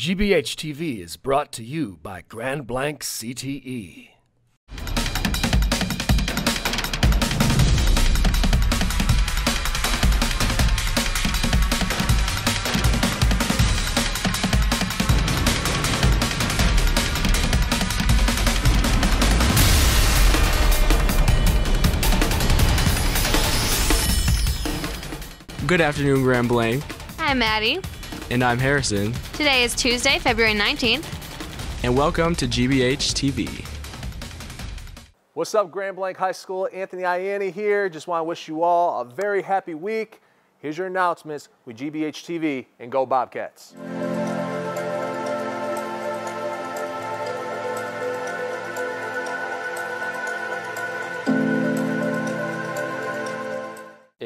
GBH TV is brought to you by Grand Blanc CTE. Good afternoon, Grand Blanc. Hi, Maddie. And I'm Harrison. Today is Tuesday, February 19th. And welcome to GBH TV. What's up, Grand Blanc High School? Anthony Ianni here. Just want to wish you all a very happy week. Here's your announcements with GBH TV and Go Bobcats.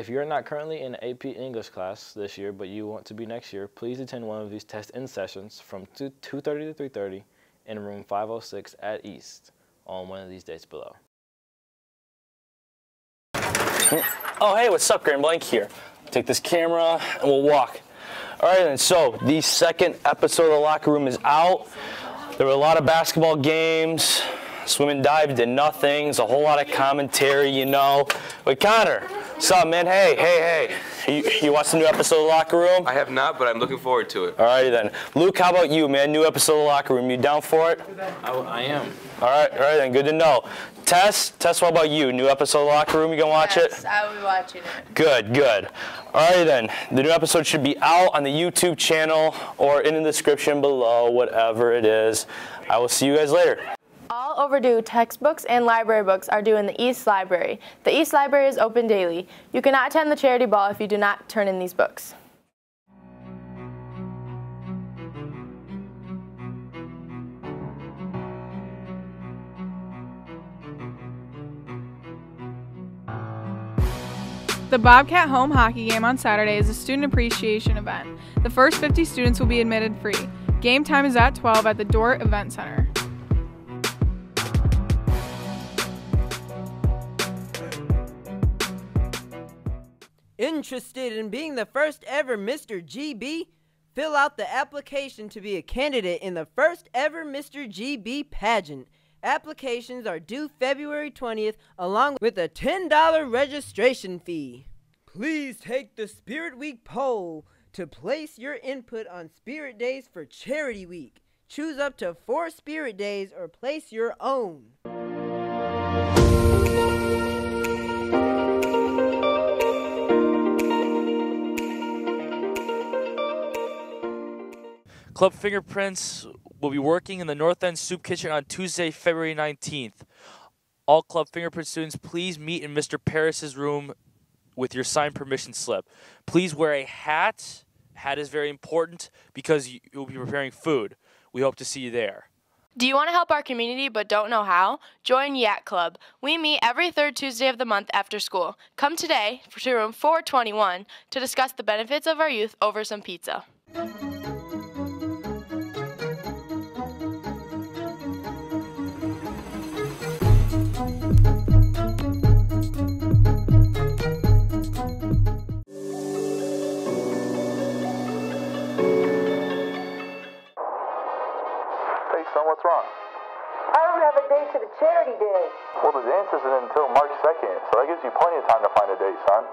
If you're not currently in AP English class this year, but you want to be next year, please attend one of these test-in sessions from 2.30 to 3.30 in room 506 at East on one of these dates below. Oh, hey, what's up, Grand Blanc here. Take this camera and we'll walk. All right, and so the second episode of The Locker Room is out. There were a lot of basketball games. Swim and dive did nothing. There's a whole lot of commentary, you know. But Connor, what's up, man? Hey, hey, hey. You, you watched the new episode of Locker Room? I have not, but I'm looking forward to it. All righty then. Luke, how about you, man? New episode of Locker Room. You down for it? I, I am. All right, all right then. Good to know. Tess, Tess, what about you? New episode of Locker Room. You gonna watch yes, it? I will be watching it. Good, good. All right then. The new episode should be out on the YouTube channel or in the description below, whatever it is. I will see you guys later. All overdue textbooks and library books are due in the East Library. The East Library is open daily. You cannot attend the charity ball if you do not turn in these books. The Bobcat home hockey game on Saturday is a student appreciation event. The first 50 students will be admitted free. Game time is at 12 at the Dort Event Center. Interested in being the first ever Mr. GB? Fill out the application to be a candidate in the first ever Mr. GB pageant. Applications are due February 20th along with a $10 registration fee. Please take the Spirit Week poll to place your input on Spirit Days for Charity Week. Choose up to four Spirit Days or place your own. Club Fingerprints will be working in the North End Soup Kitchen on Tuesday, February 19th. All Club Fingerprint students, please meet in Mr. Paris's room with your signed permission slip. Please wear a hat. Hat is very important because you will be preparing food. We hope to see you there. Do you want to help our community but don't know how? Join Yak Club. We meet every third Tuesday of the month after school. Come today to room 421 to discuss the benefits of our youth over some pizza. Son, what's wrong? I don't have a date to the charity day. Well, the dance isn't until March 2nd, so that gives you plenty of time to find a date, son.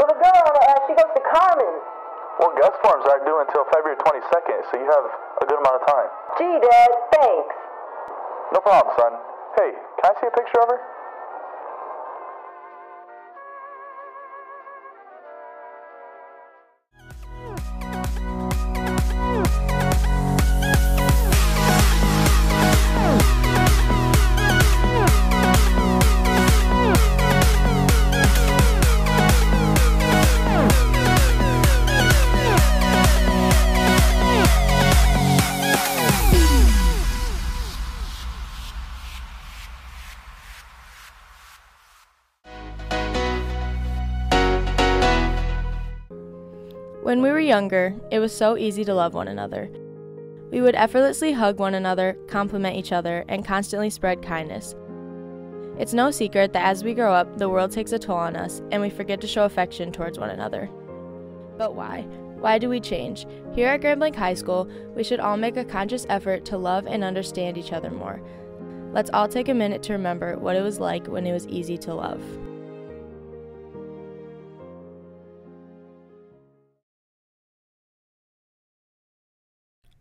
Well, the girl I want to ask, she goes to Carman. Well, guest forms aren't due until February 22nd, so you have a good amount of time. Gee, Dad, thanks. No problem, son. Hey, can I see a picture of her? When we were younger, it was so easy to love one another. We would effortlessly hug one another, compliment each other, and constantly spread kindness. It's no secret that as we grow up, the world takes a toll on us and we forget to show affection towards one another. But why? Why do we change? Here at Grand Blanc High School, we should all make a conscious effort to love and understand each other more. Let's all take a minute to remember what it was like when it was easy to love.